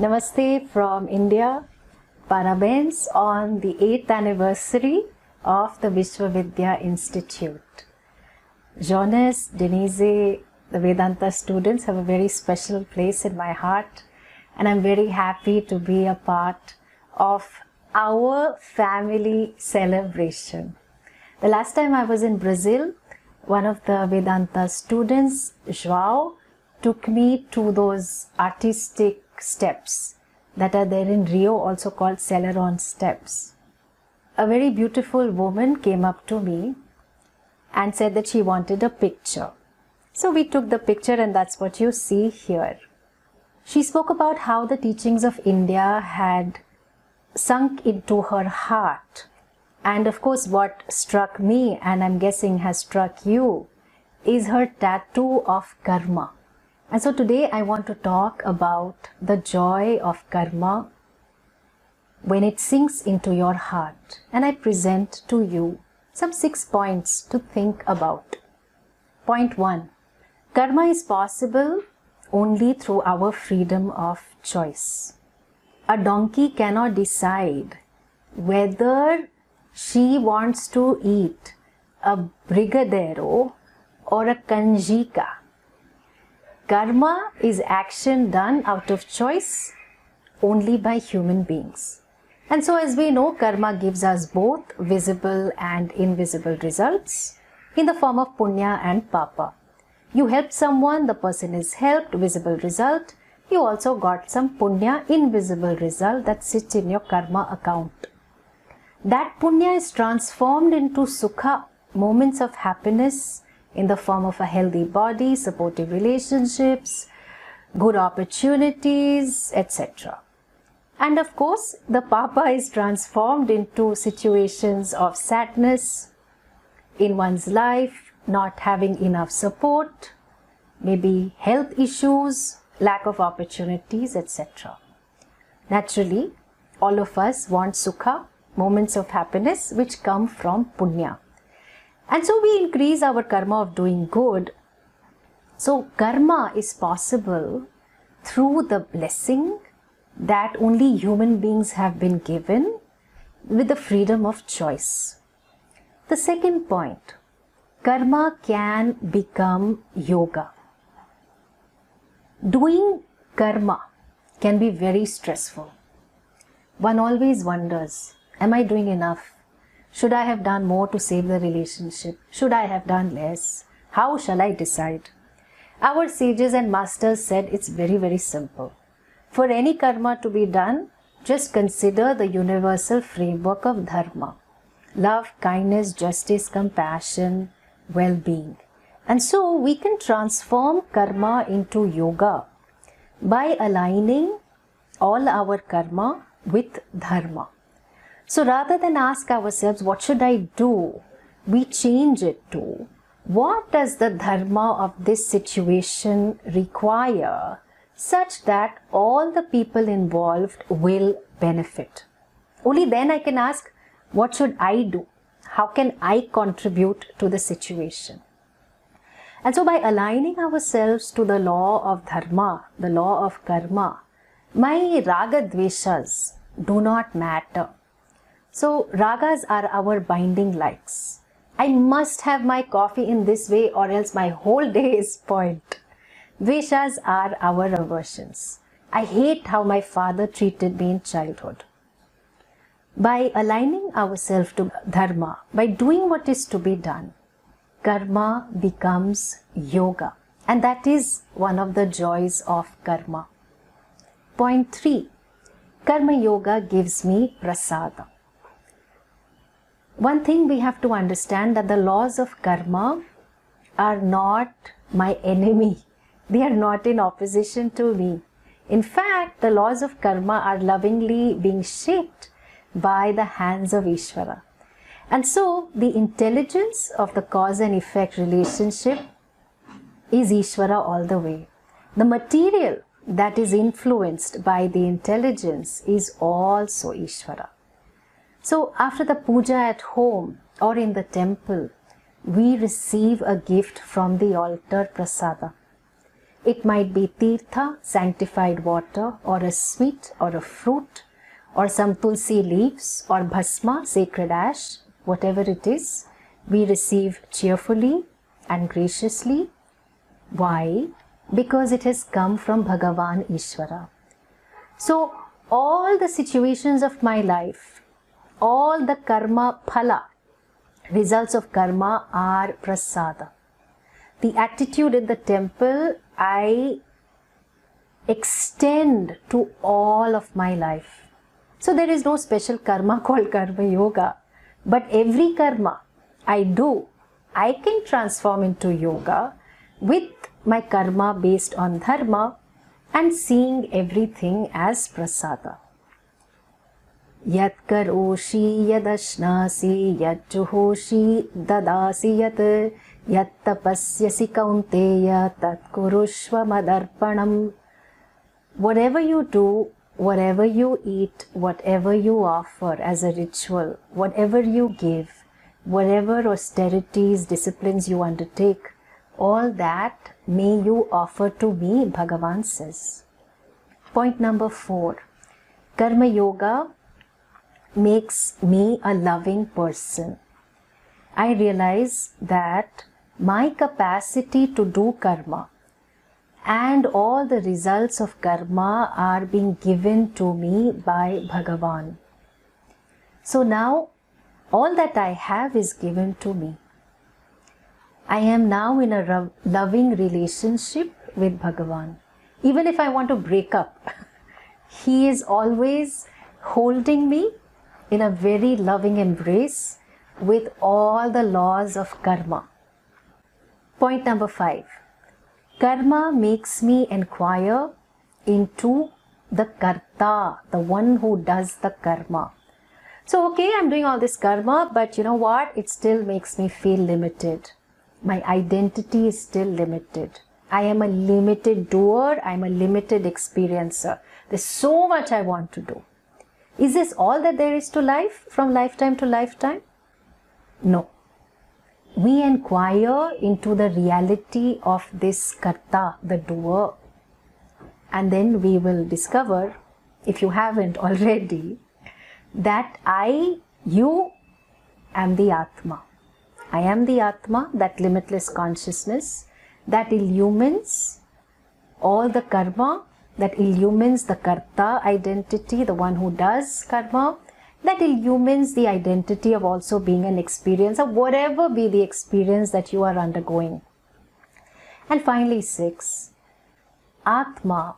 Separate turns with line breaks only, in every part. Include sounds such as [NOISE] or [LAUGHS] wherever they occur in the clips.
Namaste from India. Parabens on the 8th anniversary of the Vishva Vidya Institute. Jonas, Denise, the Vedanta students have a very special place in my heart, and I'm very happy to be a part of our family celebration. The last time I was in Brazil, one of the Vedanta students, Joao, took me to those artistic steps that are there in Rio, also called Selarón steps. A very beautiful woman came up to me and said that she wanted a picture. So we took the picture, and that's what you see here. She spoke about how the teachings of India had sunk into her heart. And of course, what struck me, and I'm guessing has struck you, is her tattoo of karma. And so today I want to talk about the joy of karma when it sinks into your heart. And I present to you some six points to think about. Point one Karma is possible only through our freedom of choice. A donkey cannot decide whether she wants to eat a brigadeiro or a canjica. Karma is action done out of choice only by human beings. And so, as we know, karma gives us both visible and invisible results in the form of punya and papa. You helped someone, the person is helped, visible result. You also got some punya, invisible result that sits in your karma account. That punya is transformed into sukha, moments of happiness in the form of a healthy body, supportive relationships, good opportunities, etc. And of course, the papa is transformed into situations of sadness in one's life, not having enough support, maybe health issues, lack of opportunities, etc. Naturally, all of us want sukha, moments of happiness which come from punya. And so we increase our karma of doing good. So, karma is possible through the blessing that only human beings have been given with the freedom of choice. The second point karma can become yoga. Doing karma can be very stressful. One always wonders Am I doing enough? Should I have done more to save the relationship? Should I have done less? How shall I decide? Our sages and masters said it's very, very simple. For any karma to be done, just consider the universal framework of dharma love, kindness, justice, compassion, well being. And so we can transform karma into yoga by aligning all our karma with dharma. So rather than ask ourselves, what should I do? We change it to, what does the dharma of this situation require such that all the people involved will benefit? Only then I can ask, what should I do? How can I contribute to the situation? And so, by aligning ourselves to the law of dharma, the law of karma, my raga dveshas do not matter. So, ragas are our binding likes. I must have my coffee in this way, or else my whole day [LAUGHS] is spoiled. Dveshas are our aversions. I hate how my father treated me in childhood. By aligning ourselves to dharma, by doing what is to be done, karma becomes yoga. And that is one of the joys of karma. Point 3 Karma Yoga gives me prasada. One thing we have to understand that the laws of karma are not my enemy. [LAUGHS] They are not in opposition to me. In fact, the laws of karma are lovingly being shaped by the hands of Ishvara. And so, the intelligence of the cause and effect relationship is Ishvara all the way. The material that is influenced by the intelligence is also Ishvara. So, after the puja at home or in the temple, we receive a gift from the altar prasada. It might be tirtha, sanctified water, or a sweet or a fruit, or some tulsi leaves, or bhasma, sacred ash, whatever it is, we receive cheerfully and graciously. Why? Because it has come from Bhagavan Ishvara. So, all the situations of my life, all the karma phala, results of karma are prasada. The attitude in the temple I extend to all of my life. So there is no special karma [LAUGHS] called karma yoga, but every karma I do, I can transform into yoga with my karma based on dharma and seeing everything as prasada. यत्करोषि यदश्नासि यज्जुहोषि ददासि यत् यत्तपस्यसि कौन्तेय तत्कुरुष्व मदर्पणम् Whatever you do, whatever you eat, whatever you offer as a ritual, whatever you give, whatever austerities, disciplines you undertake, all that may you offer to me, Bhagavan says. Point number four Karma Yoga makes me a loving person. I realize that my capacity to do karma and all the results of karma are being given to me by Bhagavan. So now all that I have is given to me. I am now in a loving relationship with Bhagavan. Even if I want to break up, [LAUGHS] He is always holding me in a very loving embrace with all the laws of karma. Point number five Karma makes me inquire into the karta, the one who does the karma. So, okay, I'm doing all this karma, but you know what? It still makes me feel limited. My identity is still limited. I am a limited doer, I'm a limited experiencer. There's so much I want to do. Is this all that there is to life from lifetime to lifetime? No. We inquire into the reality of this karta, the doer, and then we will discover, if you haven't [LAUGHS] already, that I, you, am the Atma. I am the Atma, that limitless consciousness that illumines all the karma that illumines the karta identity, the one who does karma, that illumines the identity of also being an experience of whatever be the experience that you are undergoing. And finally, six, Atma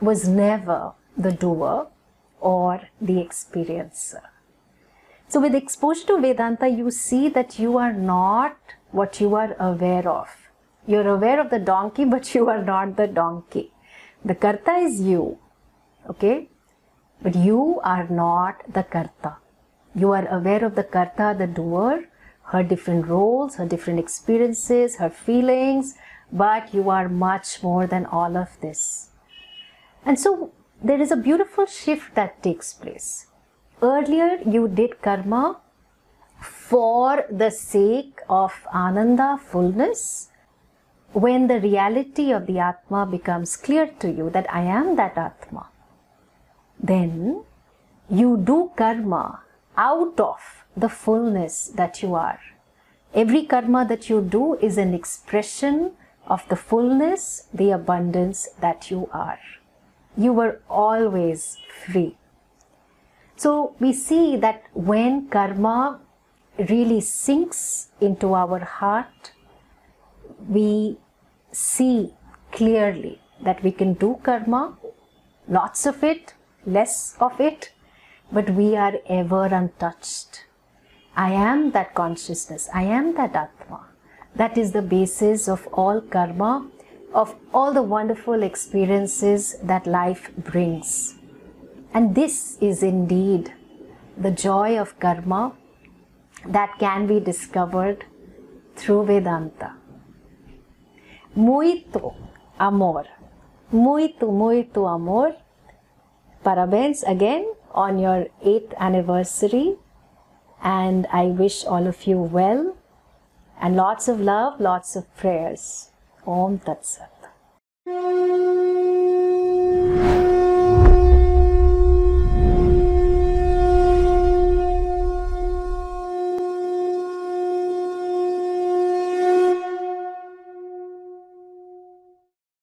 was never the doer or the experiencer. So, with exposure to Vedanta, you see that you are not what you are aware of. You're aware of the donkey, [LAUGHS] but you are not the donkey. The karta is you, okay? But you are not the karta. You are aware of the karta, the doer, her different roles, her different experiences, her feelings, but you are much more than all of this. And so there is a beautiful shift that takes place. Earlier, you did karma for the sake of ananda, fullness, when the reality of the Atma becomes clear to you that I am that Atma, then you do karma out of the fullness that you are. Every karma that you do is an expression of the fullness, the abundance that you are. You were always free. So we see that when karma really sinks into our heart, we see clearly that we can do karma, lots of it, less of it, but we are ever untouched. I am that consciousness, I am that Atma. That is the basis of all karma, of all the wonderful experiences that life brings. And this is indeed the joy of karma that can be discovered through Vedanta. Muito amor. Muito, muito amor. Parabéns again on your 8th anniversary. And I wish all of you well and lots of love, lots of prayers. Om Tat Sat.